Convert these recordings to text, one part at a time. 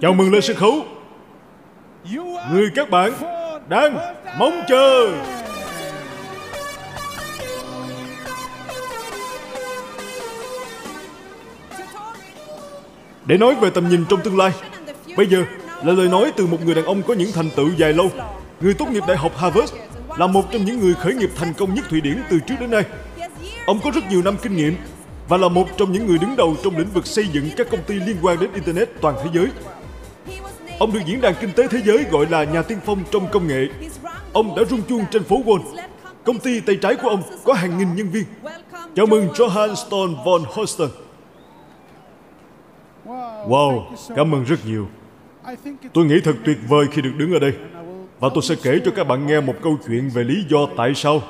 Chào mừng lên sân khấu. Người các bạn đang mong chờ. Để nói về tầm nhìn trong tương lai, Bây giờ là lời nói từ một người đàn ông có những thành tựu dài lâu. Người tốt nghiệp Đại học Harvard Là một trong những người khởi nghiệp thành công nhất Thụy Điển từ trước đến nay. Ông có rất nhiều năm kinh nghiệm Và là một trong những người đứng đầu trong lĩnh vực xây dựng các công ty liên quan đến Internet toàn thế giới. Ông được Diễn đàn Kinh tế Thế giới gọi là nhà tiên phong trong công nghệ. Ông đã rung chuông trên phố Wall. Công ty tay trái của ông có hàng nghìn nhân viên. Chào mừng Johann Stone von Holsten Wow, cảm ơn rất nhiều. Tôi nghĩ thật tuyệt vời khi được đứng ở đây. Và tôi sẽ kể cho các bạn nghe một câu chuyện về lý do tại sao.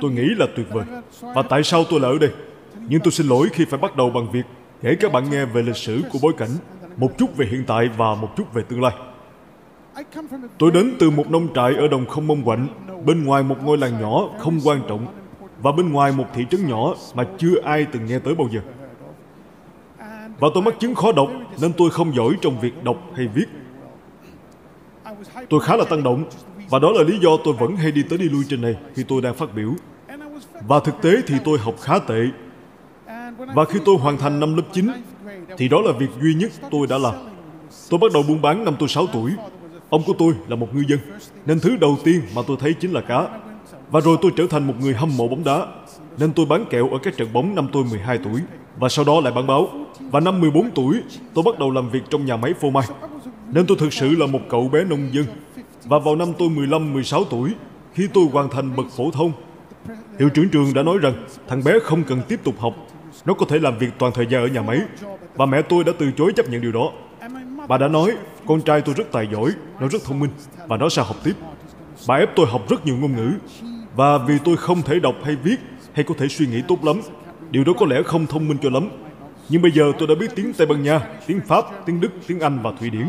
Tôi nghĩ là tuyệt vời. Và tại sao tôi lại ở đây? Nhưng tôi xin lỗi khi phải bắt đầu bằng việc Kể các bạn nghe về lịch sử của bối cảnh. Một chút về hiện tại và một chút về tương lai Tôi đến từ một nông trại ở đồng không mông quạnh Bên ngoài một ngôi làng nhỏ không quan trọng Và bên ngoài một thị trấn nhỏ mà chưa ai từng nghe tới bao giờ và tôi mắc chứng khó đọc nên tôi không giỏi trong việc đọc hay viết. Tôi khá là tăng động và đó là lý do tôi vẫn hay đi tới đi lui trên này khi tôi đang phát biểu. Và thực tế thì tôi học khá tệ. Và khi tôi hoàn thành năm lớp 9 thì đó là việc duy nhất tôi đã làm. Tôi bắt đầu buôn bán năm tôi 6 tuổi. Ông của tôi là một ngư dân nên thứ đầu tiên mà tôi thấy chính là cá. Và rồi tôi trở thành một người hâm mộ bóng đá nên tôi bán kẹo ở các trận bóng năm tôi 12 tuổi và sau đó lại bán báo. Và năm 14 tuổi, tôi bắt đầu làm việc trong nhà máy phô mai. Nên tôi thực sự là một cậu bé nông dân. Và vào năm tôi 15-16 tuổi, khi tôi hoàn thành bậc phổ thông, hiệu trưởng trường đã nói rằng thằng bé không cần tiếp tục học. Nó có thể làm việc toàn thời gian ở nhà máy. Và mẹ tôi đã từ chối chấp nhận điều đó. Bà đã nói, con trai tôi rất tài giỏi, nó rất thông minh, và nó sẽ học tiếp. Bà ép tôi học rất nhiều ngôn ngữ. Và vì tôi không thể đọc hay viết, hay có thể suy nghĩ tốt lắm, Điều đó có lẽ không thông minh cho lắm. Nhưng bây giờ tôi đã biết tiếng Tây Ban Nha, tiếng Pháp, tiếng Đức, tiếng Anh và Thụy Điển.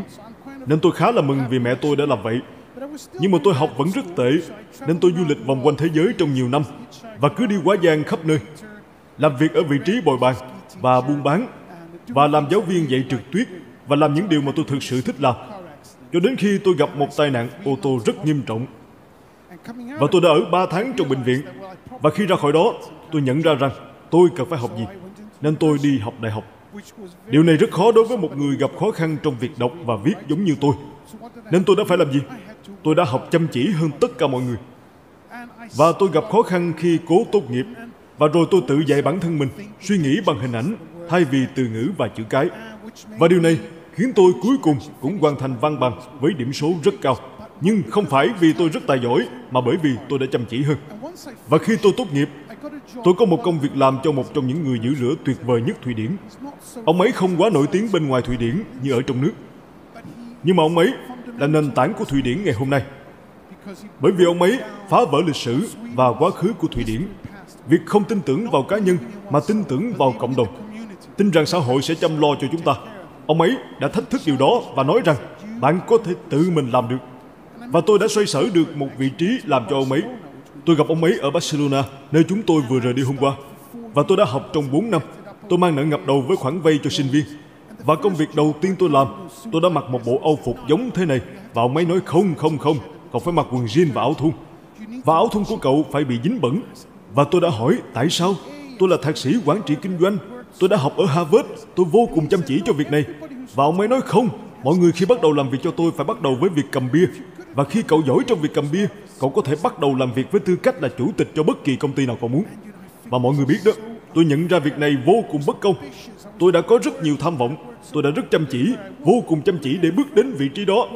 Nên tôi khá là mừng vì mẹ tôi đã làm vậy. Nhưng mà tôi học vẫn rất tệ, nên tôi du lịch vòng quanh thế giới trong nhiều năm và cứ đi quá gian khắp nơi. Làm việc ở vị trí bồi bàn và buôn bán và làm giáo viên dạy trượt tuyết và làm những điều mà tôi thực sự thích làm. Cho đến khi tôi gặp một tai nạn ô tô rất nghiêm trọng. Và tôi đã ở 3 tháng trong bệnh viện. Và khi ra khỏi đó, tôi nhận ra rằng tôi cần phải học gì, nên tôi đi học đại học. Điều này rất khó đối với một người gặp khó khăn trong việc đọc và viết giống như tôi. Nên tôi đã phải làm gì? Tôi đã học chăm chỉ hơn tất cả mọi người. Và tôi gặp khó khăn khi cố tốt nghiệp và rồi tôi tự dạy bản thân mình, suy nghĩ bằng hình ảnh, thay vì từ ngữ và chữ cái và điều này khiến tôi cuối cùng cũng hoàn thành văn bằng với điểm số rất cao nhưng không phải vì tôi rất tài giỏi, mà bởi vì tôi đã chăm chỉ hơn và khi tôi tốt nghiệp, Tôi có một công việc làm cho một trong những người giữ lửa tuyệt vời nhất Thụy Điển. Ông ấy không quá nổi tiếng bên ngoài Thụy Điển như ở trong nước. Nhưng mà ông ấy là nền tảng của Thụy Điển ngày hôm nay. Bởi vì ông ấy phá vỡ lịch sử và quá khứ của Thụy Điển. Việc không tin tưởng vào cá nhân mà tin tưởng vào cộng đồng. Tin rằng xã hội sẽ chăm lo cho chúng ta. Ông ấy đã thách thức điều đó và nói rằng bạn có thể tự mình làm được. Và tôi đã xoay sở được một vị trí làm cho ông ấy Tôi gặp ông ấy ở Barcelona, nơi chúng tôi vừa rời đi hôm qua. Và tôi đã học trong 4 năm. Tôi mang nợ ngập đầu với khoản vay cho sinh viên. Và công việc đầu tiên tôi làm, tôi đã mặc một bộ âu phục giống thế này. Và ông ấy nói không, không, không, cậu phải mặc quần jean và áo thun. Và áo thun của cậu phải bị dính bẩn. Và tôi đã hỏi, tại sao? Tôi là thạc sĩ quản trị kinh doanh. Tôi đã học ở Harvard. Tôi vô cùng chăm chỉ cho việc này. Và ông ấy nói không, mọi người khi bắt đầu làm việc cho tôi phải bắt đầu với việc cầm bia. Và khi cậu giỏi trong việc cầm bia, cậu có thể bắt đầu làm việc với tư cách là chủ tịch cho bất kỳ công ty nào cậu muốn. Và mọi người biết đó, tôi nhận ra việc này vô cùng bất công. Tôi đã có rất nhiều tham vọng, tôi đã rất chăm chỉ, vô cùng chăm chỉ để bước đến vị trí đó.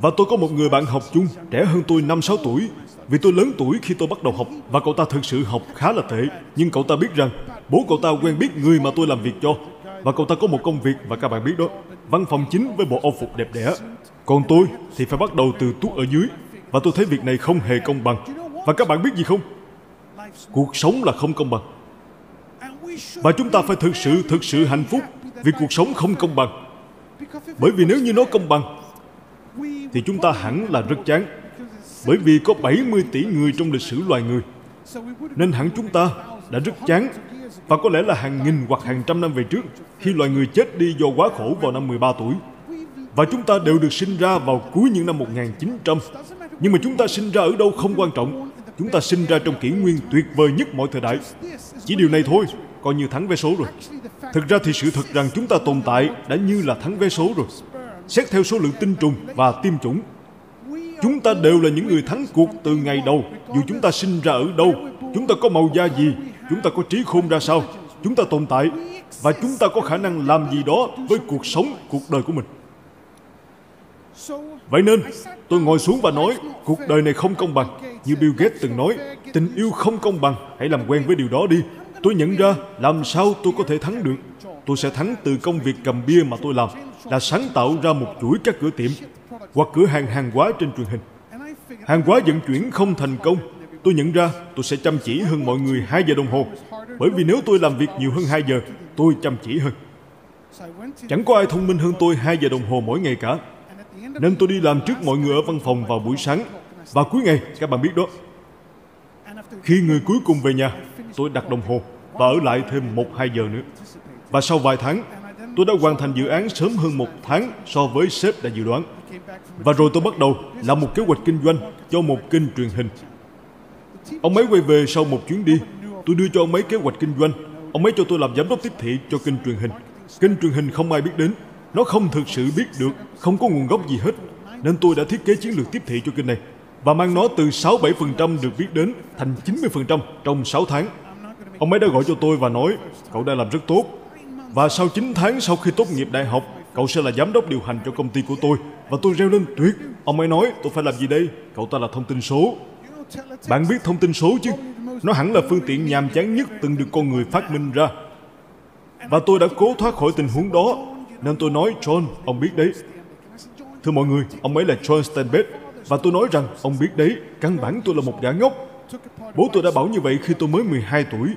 Và tôi có một người bạn học chung, trẻ hơn tôi 5-6 tuổi. Vì tôi lớn tuổi khi tôi bắt đầu học và cậu ta thực sự học khá là tệ. Nhưng cậu ta biết rằng bố cậu ta quen biết người mà tôi làm việc cho. Và cậu ta có một công việc và các bạn biết đó, văn phòng chính với bộ âu phục đẹp đẽ. Còn tôi thì phải bắt đầu từ tuốt ở dưới và tôi thấy việc này không hề công bằng. Và các bạn biết gì không? Cuộc sống là không công bằng. Và chúng ta phải thực sự, thực sự hạnh phúc vì cuộc sống không công bằng. Bởi vì nếu như nó công bằng, thì chúng ta hẳn là rất chán. Bởi vì có 70 tỷ người trong lịch sử loài người. Nên hẳn chúng ta đã rất chán và có lẽ là hàng nghìn hoặc hàng trăm năm về trước khi loài người chết đi do quá khổ vào năm 13 tuổi. Và chúng ta đều được sinh ra vào cuối những năm 1900. Nhưng mà chúng ta sinh ra ở đâu không quan trọng. Chúng ta sinh ra trong kỷ nguyên tuyệt vời nhất mọi thời đại. Chỉ điều này thôi, coi như thắng vé số rồi. Thực ra thì sự thật rằng chúng ta tồn tại đã như là thắng vé số rồi. Xét theo số lượng tinh trùng và tiêm chủng, chúng ta đều là những người thắng cuộc từ ngày đầu, dù chúng ta sinh ra ở đâu, chúng ta có màu da gì, chúng ta có trí khôn ra sao, chúng ta tồn tại và chúng ta có khả năng làm gì đó với cuộc sống, cuộc đời của mình. Vậy nên, tôi ngồi xuống và nói, cuộc đời này không công bằng. Như Bill Gates từng nói, tình yêu không công bằng, hãy làm quen với điều đó đi. Tôi nhận ra làm sao tôi có thể thắng được. Tôi sẽ thắng từ công việc cầm bia mà tôi làm, là sáng tạo ra một chuỗi các cửa tiệm hoặc cửa hàng hàng hóa trên truyền hình. Hàng hóa vận chuyển không thành công. Tôi nhận ra tôi sẽ chăm chỉ hơn mọi người 2 giờ đồng hồ. Bởi vì nếu tôi làm việc nhiều hơn 2 giờ, tôi chăm chỉ hơn. Chẳng có ai thông minh hơn tôi 2 giờ đồng hồ mỗi ngày cả. Nên tôi đi làm trước mọi người ở văn phòng vào buổi sáng. Và cuối ngày, các bạn biết đó, khi người cuối cùng về nhà, tôi đặt đồng hồ và ở lại thêm một hai giờ nữa. Và sau vài tháng, tôi đã hoàn thành dự án sớm hơn một tháng so với sếp đã dự đoán. Và rồi tôi bắt đầu làm một kế hoạch kinh doanh cho một kênh truyền hình. Ông ấy quay về sau một chuyến đi. Tôi đưa cho ông ấy kế hoạch kinh doanh. Ông ấy cho tôi làm giám đốc tiếp thị cho kênh truyền hình. Kênh truyền hình không ai biết đến. Nó không thực sự biết được, không có nguồn gốc gì hết. Nên tôi đã thiết kế chiến lược tiếp thị cho kênh này và mang nó từ 6-7% được biết đến thành 90% trong 6 tháng. Ông ấy đã gọi cho tôi và nói, cậu đã làm rất tốt. Và sau 9 tháng sau khi tốt nghiệp đại học, cậu sẽ là giám đốc điều hành cho công ty của tôi. Và tôi reo lên tuyệt. Ông ấy nói, tôi phải làm gì đây? Cậu ta là thông tin số. Bạn biết thông tin số chứ? Nó hẳn là phương tiện nhàm chán nhất từng được con người phát minh ra. Và tôi đã cố thoát khỏi tình huống đó. Nên tôi nói, John, ông biết đấy. Thưa mọi người, ông ấy là John Steinbeck, và tôi nói rằng, ông biết đấy, căn bản tôi là một gã ngốc. Bố tôi đã bảo như vậy khi tôi mới 12 tuổi.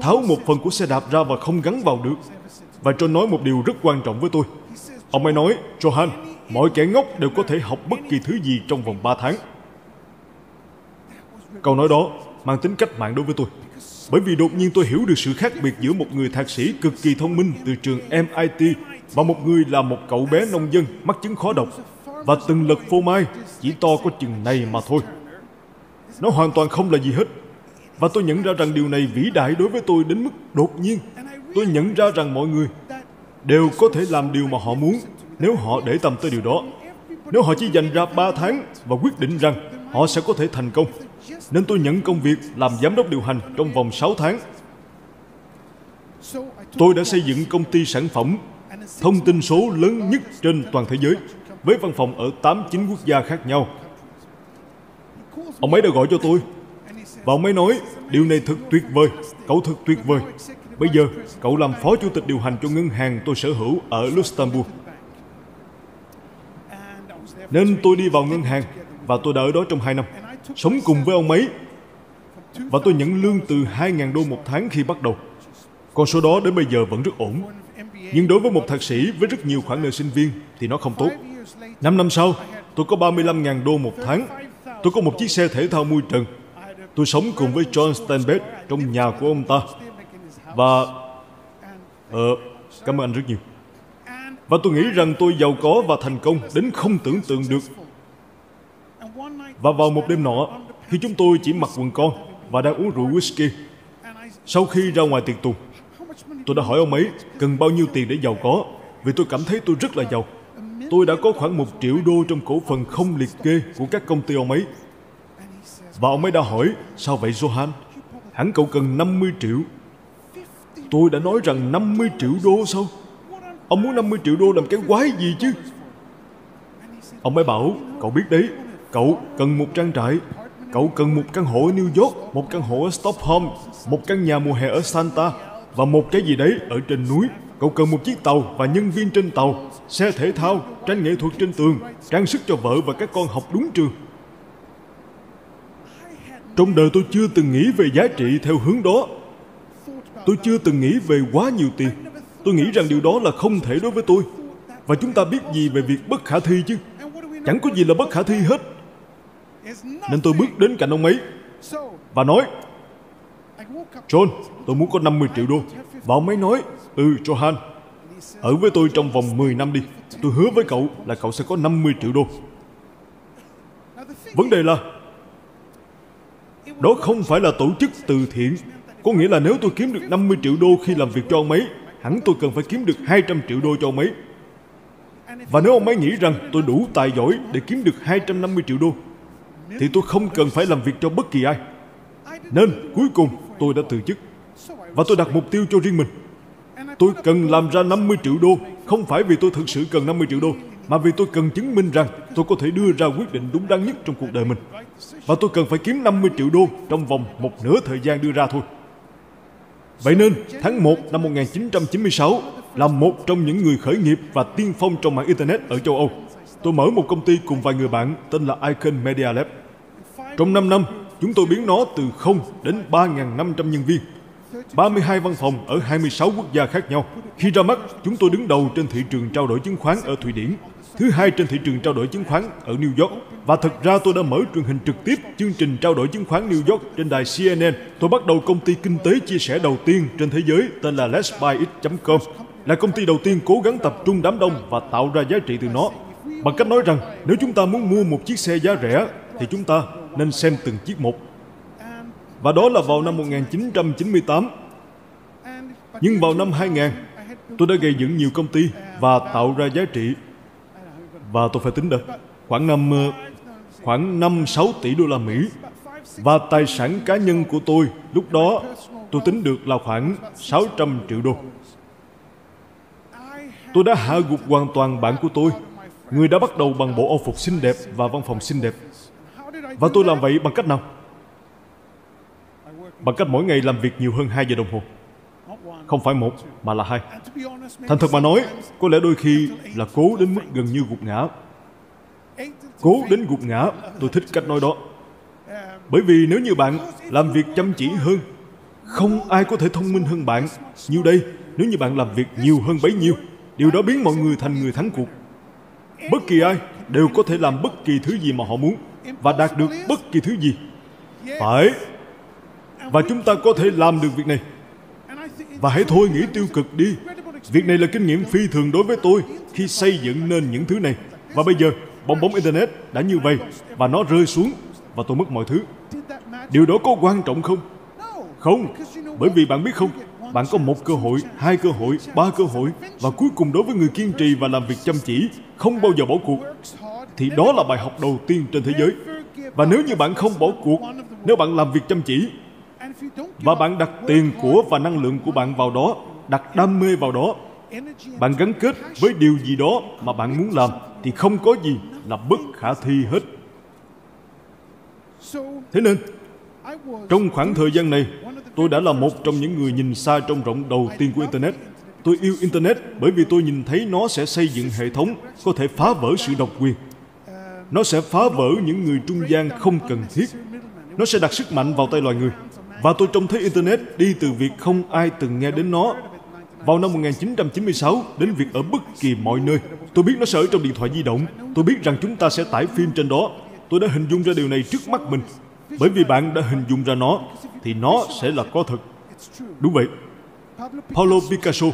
Tháo một phần của xe đạp ra và không gắn vào được. Và John nói một điều rất quan trọng với tôi. Ông ấy nói, Johan, mọi kẻ ngốc đều có thể học bất kỳ thứ gì trong vòng 3 tháng. Câu nói đó mang tính cách mạng đối với tôi. Bởi vì đột nhiên tôi hiểu được sự khác biệt giữa một người thạc sĩ cực kỳ thông minh từ trường MIT và một người là một cậu bé nông dân mắc chứng khó đọc và từng lật phô mai chỉ to có chừng này mà thôi. Nó hoàn toàn không là gì hết. Và tôi nhận ra rằng điều này vĩ đại đối với tôi đến mức đột nhiên. Tôi nhận ra rằng mọi người đều có thể làm điều mà họ muốn nếu họ để tâm tới điều đó. Nếu họ chỉ dành ra 3 tháng và quyết định rằng họ sẽ có thể thành công. Nên tôi nhận công việc làm giám đốc điều hành trong vòng 6 tháng. Tôi đã xây dựng công ty sản phẩm thông tin số lớn nhất trên toàn thế giới với văn phòng ở 89 quốc gia khác nhau. Ông ấy đã gọi cho tôi và ông ấy nói điều này thật tuyệt vời, cậu thật tuyệt vời. Bây giờ, cậu làm phó chủ tịch điều hành cho ngân hàng tôi sở hữu ở Luxembourg. Nên tôi đi vào ngân hàng và tôi đã ở đó trong 2 năm, sống cùng với ông ấy. Và tôi nhận lương từ 2.000 đô một tháng khi bắt đầu. Con số đó đến bây giờ vẫn rất ổn. Nhưng đối với một thạc sĩ với rất nhiều khoản nợ sinh viên thì nó không tốt. Năm năm sau, tôi có 35.000 đô một tháng. Tôi có một chiếc xe thể thao mui trần. Tôi sống cùng với John Steinbeck trong nhà của ông ta. Và... Ờ, cảm ơn anh rất nhiều. Và tôi nghĩ rằng tôi giàu có và thành công đến không tưởng tượng được. Và vào một đêm nọ, khi chúng tôi chỉ mặc quần con và đang uống rượu whisky, sau khi ra ngoài tiệc tùng, tôi đã hỏi ông ấy cần bao nhiêu tiền để giàu có, vì tôi cảm thấy tôi rất là giàu. Tôi đã có khoảng một triệu đô trong cổ phần không liệt kê của các công ty ông ấy. Và ông ấy đã hỏi, sao vậy Johan? Hẳn cậu cần 50 triệu. Tôi đã nói rằng 50 triệu đô sao? Ông muốn 50 triệu đô làm cái quái gì chứ? Ông ấy bảo, cậu biết đấy, cậu cần một trang trại. Cậu cần một căn hộ ở New York, một căn hộ ở Stockholm, một căn nhà mùa hè ở Santa và một cái gì đấy ở trên núi. Cậu cần một chiếc tàu và nhân viên trên tàu, xe thể thao, tranh nghệ thuật trên tường, trang sức cho vợ và các con học đúng trường. Trong đời tôi chưa từng nghĩ về giá trị theo hướng đó. Tôi chưa từng nghĩ về quá nhiều tiền. Tôi nghĩ rằng điều đó là không thể đối với tôi. Và chúng ta biết gì về việc bất khả thi chứ? Chẳng có gì là bất khả thi hết. Nên tôi bước đến cạnh ông ấy và nói John, tôi muốn có 50 triệu đô. Và ông ấy nói, ừ Johan, ở với tôi trong vòng 10 năm đi. Tôi hứa với cậu là cậu sẽ có 50 triệu đô. Vấn đề là đó không phải là tổ chức từ thiện. Có nghĩa là nếu tôi kiếm được 50 triệu đô khi làm việc cho ông ấy, hẳn tôi cần phải kiếm được 200 triệu đô cho ông ấy. Và nếu ông ấy nghĩ rằng tôi đủ tài giỏi để kiếm được 250 triệu đô, thì tôi không cần phải làm việc cho bất kỳ ai. Nên cuối cùng tôi đã từ chức. Và tôi đặt mục tiêu cho riêng mình. Tôi cần làm ra 50 triệu đô, không phải vì tôi thực sự cần 50 triệu đô, mà vì tôi cần chứng minh rằng tôi có thể đưa ra quyết định đúng đắn nhất trong cuộc đời mình. Và tôi cần phải kiếm 50 triệu đô trong vòng một nửa thời gian đưa ra thôi. Vậy nên, tháng 1 năm 1996 là một trong những người khởi nghiệp và tiên phong trong mạng Internet ở châu Âu. Tôi mở một công ty cùng vài người bạn tên là Icon Media Lab. Trong 5 năm, chúng tôi biến nó từ 0 đến 3.500 nhân viên 32 văn phòng ở 26 quốc gia khác nhau. Khi ra mắt, chúng tôi đứng đầu trên thị trường trao đổi chứng khoán ở Thụy Điển, thứ hai trên thị trường trao đổi chứng khoán ở New York. Và thật ra tôi đã mở truyền hình trực tiếp chương trình trao đổi chứng khoán New York trên đài CNN. Tôi bắt đầu công ty kinh tế chia sẻ đầu tiên trên thế giới tên là letsbuyit.com là công ty đầu tiên cố gắng tập trung đám đông và tạo ra giá trị từ nó bằng cách nói rằng nếu chúng ta muốn mua một chiếc xe giá rẻ thì chúng ta nên xem từng chiếc một và đó là vào năm 1998. Nhưng vào năm 2000, tôi đã gây dựng nhiều công ty và tạo ra giá trị. Và tôi phải tính được khoảng năm ờ, khoảng 5-6 tỷ đô la Mỹ. Và tài sản cá nhân của tôi lúc đó tôi tính được là khoảng 600 triệu đô. Tôi đã hạ gục hoàn toàn bạn của tôi, người đã bắt đầu bằng bộ âu phục xinh đẹp và văn phòng xinh đẹp. Và tôi làm vậy bằng cách nào? bằng cách mỗi ngày làm việc nhiều hơn 2 giờ đồng hồ. Không phải một, mà là hai. Thành thật mà nói, có lẽ đôi khi là cố đến mức gần như gục ngã. Cố đến gục ngã, tôi thích cách nói đó. Bởi vì nếu như bạn làm việc chăm chỉ hơn, không ai có thể thông minh hơn bạn. Như đây, nếu như bạn làm việc nhiều hơn bấy nhiêu, điều đó biến mọi người thành người thắng cuộc. Bất kỳ ai đều có thể làm bất kỳ thứ gì mà họ muốn và đạt được bất kỳ thứ gì. Phải, và chúng ta có thể làm được việc này và hãy thôi nghĩ tiêu cực đi. Việc này là kinh nghiệm phi thường đối với tôi khi xây dựng nên những thứ này. Và bây giờ, bong bóng internet đã như vậy và nó rơi xuống và tôi mất mọi thứ. Điều đó có quan trọng không? Không, bởi vì bạn biết không, bạn có một cơ hội, hai cơ hội, ba cơ hội và cuối cùng đối với người kiên trì và làm việc chăm chỉ, không bao giờ bỏ cuộc, thì đó là bài học đầu tiên trên thế giới. Và nếu như bạn không bỏ cuộc, nếu bạn làm việc chăm chỉ và bạn đặt tiền của và năng lượng của bạn vào đó, đặt đam mê vào đó. Bạn gắn kết với điều gì đó mà bạn muốn làm thì không có gì là bất khả thi hết. Thế nên, trong khoảng thời gian này, tôi đã là một trong những người nhìn xa trong rộng đầu tiên của internet. Tôi yêu internet bởi vì tôi nhìn thấy nó sẽ xây dựng hệ thống, có thể phá vỡ sự độc quyền. Nó sẽ phá vỡ những người trung gian không cần thiết. Nó sẽ đặt sức mạnh vào tay loài người và tôi trông thấy Internet đi từ việc không ai từng nghe đến nó vào năm 1996 đến việc ở bất kỳ mọi nơi. Tôi biết nó sẽ ở trong điện thoại di động. Tôi biết rằng chúng ta sẽ tải phim trên đó. Tôi đã hình dung ra điều này trước mắt mình. Bởi vì bạn đã hình dung ra nó, thì nó sẽ là có thật. Đúng vậy. Paulo Picasso,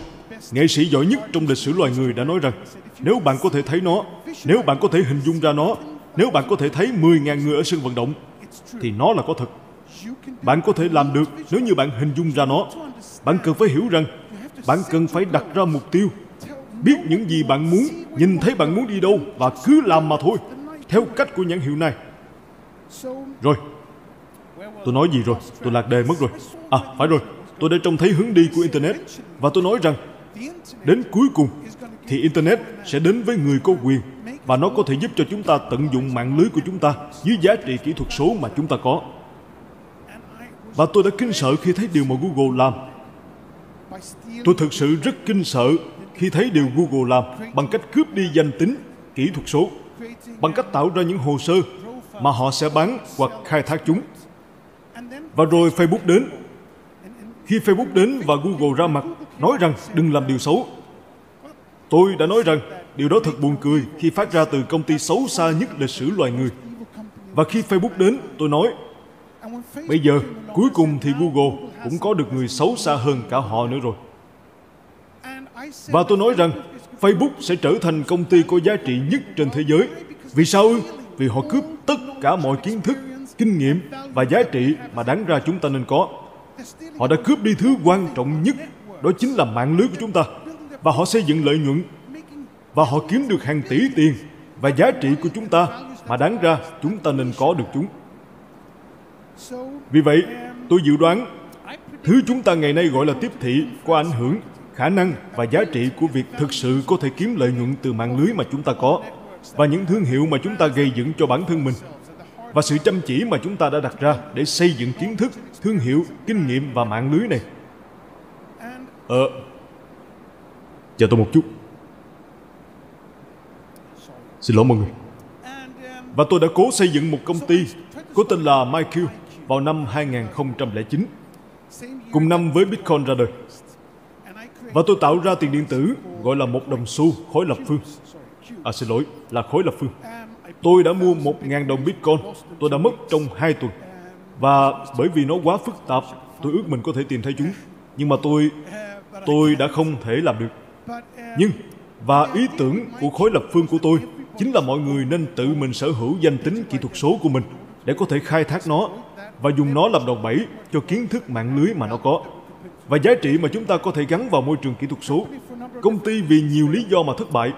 nghệ sĩ giỏi nhất trong lịch sử loài người đã nói rằng nếu bạn có thể thấy nó, nếu bạn có thể hình dung ra nó, nếu bạn có thể thấy 10.000 người ở sân vận động, thì nó là có thật. Bạn có thể làm được nếu như bạn hình dung ra nó. Bạn cần phải hiểu rằng bạn cần phải đặt ra mục tiêu. Biết những gì bạn muốn, nhìn thấy bạn muốn đi đâu và cứ làm mà thôi. Theo cách của nhãn hiệu này. Rồi. Tôi nói gì rồi? Tôi lạc đề mất rồi. À, phải rồi. Tôi đã trông thấy hướng đi của Internet. Và tôi nói rằng đến cuối cùng thì Internet sẽ đến với người có quyền và nó có thể giúp cho chúng ta tận dụng mạng lưới của chúng ta dưới giá trị kỹ thuật số mà chúng ta có. Và tôi đã kinh sợ khi thấy điều mà Google làm. Tôi thực sự rất kinh sợ khi thấy điều Google làm bằng cách cướp đi danh tính, kỹ thuật số, bằng cách tạo ra những hồ sơ mà họ sẽ bán hoặc khai thác chúng. Và rồi Facebook đến. Khi Facebook đến và Google ra mặt nói rằng đừng làm điều xấu, tôi đã nói rằng điều đó thật buồn cười khi phát ra từ công ty xấu xa nhất lịch sử loài người. Và khi Facebook đến, tôi nói Bây giờ, cuối cùng thì Google cũng có được người xấu xa hơn cả họ nữa rồi. Và tôi nói rằng, Facebook sẽ trở thành công ty có giá trị nhất trên thế giới. Vì sao ư? Vì họ cướp tất cả mọi kiến thức, kinh nghiệm và giá trị mà đáng ra chúng ta nên có. Họ đã cướp đi thứ quan trọng nhất, đó chính là mạng lưới của chúng ta. Và họ xây dựng lợi nhuận. Và họ kiếm được hàng tỷ tiền và giá trị của chúng ta mà đáng ra chúng ta nên có được chúng. Vì vậy, tôi dự đoán thứ chúng ta ngày nay gọi là tiếp thị có ảnh hưởng, khả năng và giá trị của việc thực sự có thể kiếm lợi nhuận từ mạng lưới mà chúng ta có và những thương hiệu mà chúng ta gây dựng cho bản thân mình và sự chăm chỉ mà chúng ta đã đặt ra để xây dựng kiến thức, thương hiệu, kinh nghiệm và mạng lưới này. Ờ, chờ tôi một chút. Xin lỗi mọi người. Và tôi đã cố xây dựng một công ty có tên là MyQ vào năm 2009, cùng năm với Bitcoin ra đời. Và tôi tạo ra tiền điện tử gọi là một đồng xu khối lập phương. À xin lỗi, là khối lập phương. Tôi đã mua 1.000 đồng Bitcoin, tôi đã mất trong 2 tuần. Và bởi vì nó quá phức tạp, tôi ước mình có thể tìm thấy chúng. Nhưng mà tôi, tôi đã không thể làm được. Nhưng, và ý tưởng của khối lập phương của tôi chính là mọi người nên tự mình sở hữu danh tính kỹ thuật số của mình để có thể khai thác nó và dùng nó làm đòn bẩy cho kiến thức mạng lưới mà nó có và giá trị mà chúng ta có thể gắn vào môi trường kỹ thuật số. Công ty vì nhiều lý do mà thất bại.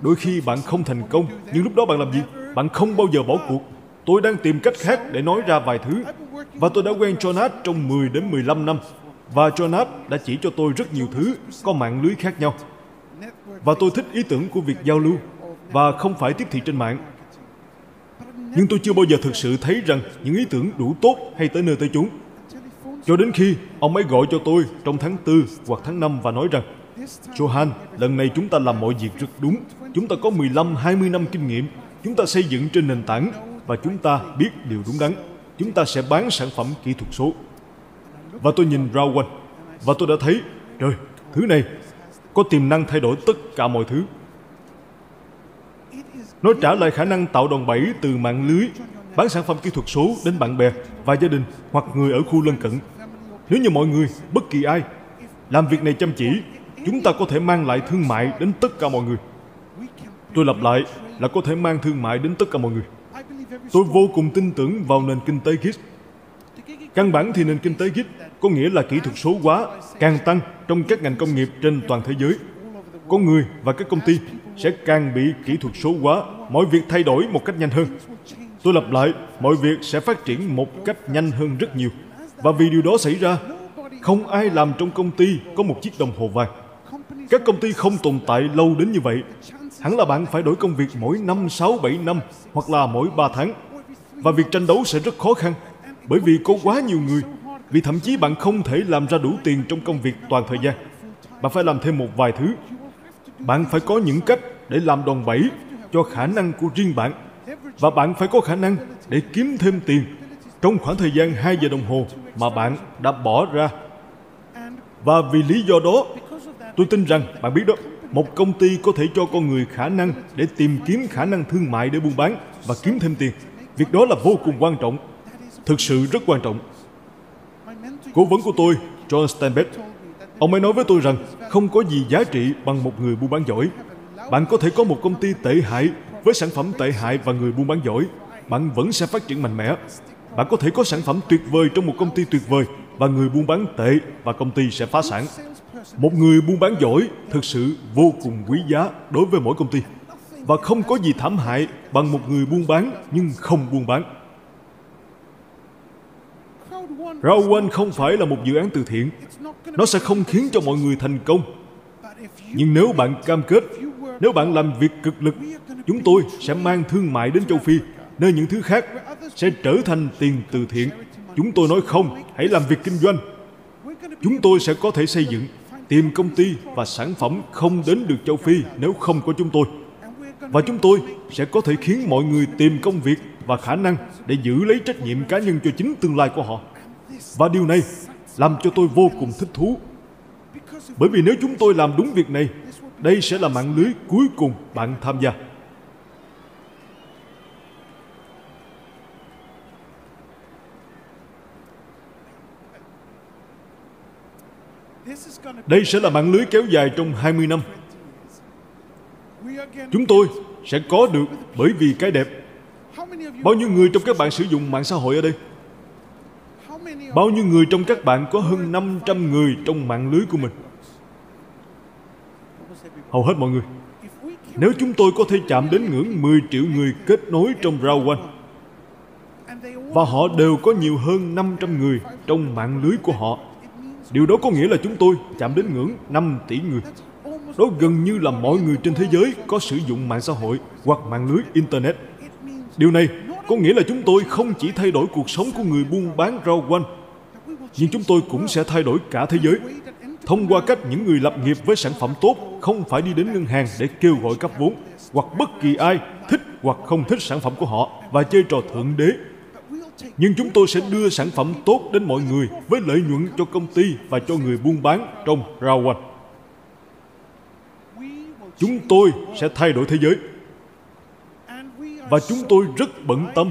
Đôi khi bạn không thành công, nhưng lúc đó bạn làm gì? Bạn không bao giờ bỏ cuộc. Tôi đang tìm cách khác để nói ra vài thứ. Và tôi đã quen Jonas trong 10 đến 15 năm. Và Jonas đã chỉ cho tôi rất nhiều thứ có mạng lưới khác nhau. Và tôi thích ý tưởng của việc giao lưu và không phải tiếp thị trên mạng. Nhưng tôi chưa bao giờ thực sự thấy rằng những ý tưởng đủ tốt hay tới nơi tới chốn Cho đến khi ông ấy gọi cho tôi trong tháng 4 hoặc tháng 5 và nói rằng Johan, lần này chúng ta làm mọi việc rất đúng. Chúng ta có 15-20 năm kinh nghiệm. Chúng ta xây dựng trên nền tảng và chúng ta biết điều đúng đắn. Chúng ta sẽ bán sản phẩm kỹ thuật số. Và tôi nhìn ra quanh và tôi đã thấy, trời, thứ này có tiềm năng thay đổi tất cả mọi thứ. Nó trả lại khả năng tạo đòn bẩy từ mạng lưới, bán sản phẩm kỹ thuật số đến bạn bè và gia đình hoặc người ở khu lân cận. Nếu như mọi người, bất kỳ ai, làm việc này chăm chỉ, chúng ta có thể mang lại thương mại đến tất cả mọi người. Tôi lặp lại là có thể mang thương mại đến tất cả mọi người. Tôi vô cùng tin tưởng vào nền kinh tế GIS. Căn bản thì nền kinh tế GIS có nghĩa là kỹ thuật số hóa càng tăng trong các ngành công nghiệp trên toàn thế giới. có người và các công ty sẽ càng bị kỹ thuật số hóa, mọi việc thay đổi một cách nhanh hơn. Tôi lặp lại, mọi việc sẽ phát triển một cách nhanh hơn rất nhiều. Và vì điều đó xảy ra, không ai làm trong công ty có một chiếc đồng hồ vàng. Các công ty không tồn tại lâu đến như vậy. Hẳn là bạn phải đổi công việc mỗi năm, 6, 7 năm hoặc là mỗi ba tháng. Và việc tranh đấu sẽ rất khó khăn bởi vì có quá nhiều người. Vì thậm chí bạn không thể làm ra đủ tiền trong công việc toàn thời gian. Bạn phải làm thêm một vài thứ bạn phải có những cách để làm đòn bẩy cho khả năng của riêng bạn và bạn phải có khả năng để kiếm thêm tiền trong khoảng thời gian 2 giờ đồng hồ mà bạn đã bỏ ra. Và vì lý do đó, tôi tin rằng bạn biết đó, một công ty có thể cho con người khả năng để tìm kiếm khả năng thương mại để buôn bán và kiếm thêm tiền. Việc đó là vô cùng quan trọng, thực sự rất quan trọng. Cố vấn của tôi, John Steinbeck, Ông ấy nói với tôi rằng không có gì giá trị bằng một người buôn bán giỏi. Bạn có thể có một công ty tệ hại với sản phẩm tệ hại và người buôn bán giỏi. Bạn vẫn sẽ phát triển mạnh mẽ. Bạn có thể có sản phẩm tuyệt vời trong một công ty tuyệt vời và người buôn bán tệ và công ty sẽ phá sản. Một người buôn bán giỏi thực sự vô cùng quý giá đối với mỗi công ty. Và không có gì thảm hại bằng một người buôn bán nhưng không buôn bán. Rowan không phải là một dự án từ thiện. Nó sẽ không khiến cho mọi người thành công. Nhưng nếu bạn cam kết, nếu bạn làm việc cực lực, chúng tôi sẽ mang thương mại đến châu Phi, nơi những thứ khác sẽ trở thành tiền từ thiện. Chúng tôi nói không, hãy làm việc kinh doanh. Chúng tôi sẽ có thể xây dựng, tìm công ty và sản phẩm không đến được châu Phi nếu không có chúng tôi. Và chúng tôi sẽ có thể khiến mọi người tìm công việc và khả năng để giữ lấy trách nhiệm cá nhân cho chính tương lai của họ. Và điều này làm cho tôi vô cùng thích thú. Bởi vì nếu chúng tôi làm đúng việc này, đây sẽ là mạng lưới cuối cùng bạn tham gia. Đây sẽ là mạng lưới kéo dài trong 20 năm. chúng tôi sẽ có được bởi vì cái đẹp bao nhiêu người trong các bạn sử dụng mạng xã hội ở đây bao nhiêu người trong các bạn có hơn 500 người trong mạng lưới của mình? Hầu hết mọi người. Nếu chúng tôi có thể chạm đến ngưỡng 10 triệu người kết nối trong rau quanh và họ đều có nhiều hơn 500 người trong mạng lưới của họ, điều đó có nghĩa là chúng tôi chạm đến ngưỡng 5 tỷ người. Đó gần như là mọi người trên thế giới có sử dụng mạng xã hội hoặc mạng lưới Internet. Điều này có nghĩa là chúng tôi không chỉ thay đổi cuộc sống của người buôn bán rau quanh, nhưng chúng tôi cũng sẽ thay đổi cả thế giới. Thông qua cách những người lập nghiệp với sản phẩm tốt không phải đi đến ngân hàng để kêu gọi cấp vốn hoặc bất kỳ ai thích hoặc không thích sản phẩm của họ và chơi trò thượng đế. Nhưng chúng tôi sẽ đưa sản phẩm tốt đến mọi người với lợi nhuận cho công ty và cho người buôn bán trong rau quanh. Chúng tôi sẽ thay đổi thế giới và chúng tôi rất bận tâm.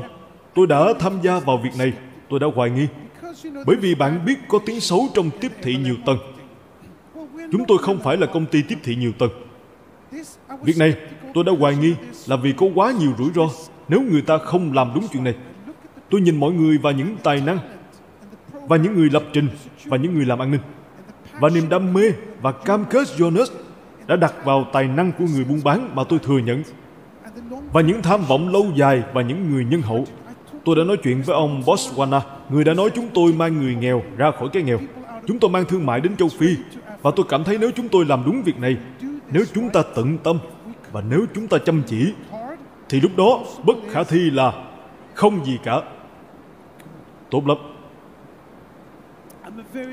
Tôi đã tham gia vào việc này. Tôi đã hoài nghi. Bởi vì bạn biết có tiếng xấu trong tiếp thị nhiều tầng. Chúng tôi không phải là công ty tiếp thị nhiều tầng. Việc này, tôi đã hoài nghi là vì có quá nhiều rủi ro nếu người ta không làm đúng chuyện này. Tôi nhìn mọi người và những tài năng, và những người lập trình, và những người làm an ninh. Và niềm đam mê và cam kết Jonas đã đặt vào tài năng của người buôn bán mà tôi thừa nhận và những tham vọng lâu dài và những người nhân hậu. Tôi đã nói chuyện với ông Botswana, người đã nói chúng tôi mang người nghèo ra khỏi cái nghèo. Chúng tôi mang thương mại đến châu Phi. Và tôi cảm thấy nếu chúng tôi làm đúng việc này, nếu chúng ta tận tâm và nếu chúng ta chăm chỉ, thì lúc đó bất khả thi là không gì cả. Tốt lắm.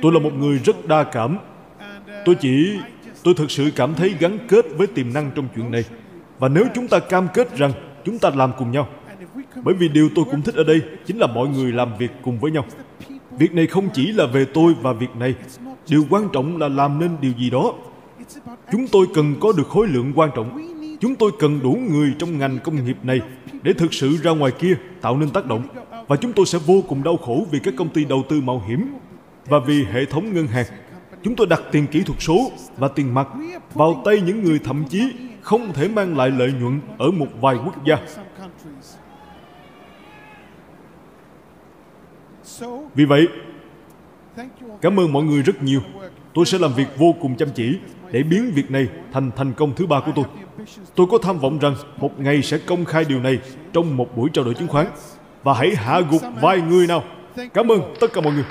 Tôi là một người rất đa cảm. Tôi chỉ, tôi thực sự cảm thấy gắn kết với tiềm năng trong chuyện này và nếu chúng ta cam kết rằng chúng ta làm cùng nhau, bởi vì điều tôi cũng thích ở đây chính là mọi người làm việc cùng với nhau. Việc này không chỉ là về tôi và việc này, điều quan trọng là làm nên điều gì đó. Chúng tôi cần có được khối lượng quan trọng. Chúng tôi cần đủ người trong ngành công nghiệp này để thực sự ra ngoài kia, tạo nên tác động. Và chúng tôi sẽ vô cùng đau khổ vì các công ty đầu tư mạo hiểm và vì hệ thống ngân hàng. Chúng tôi đặt tiền kỹ thuật số và tiền mặt vào tay những người thậm chí không thể mang lại lợi nhuận ở một vài quốc gia. Vì vậy, cảm ơn mọi người rất nhiều. Tôi sẽ làm việc vô cùng chăm chỉ để biến việc này thành thành công thứ ba của tôi. Tôi có tham vọng rằng một ngày sẽ công khai điều này trong một buổi trao đổi chứng khoán. Và hãy hạ gục vài người nào. Cảm ơn tất cả mọi người.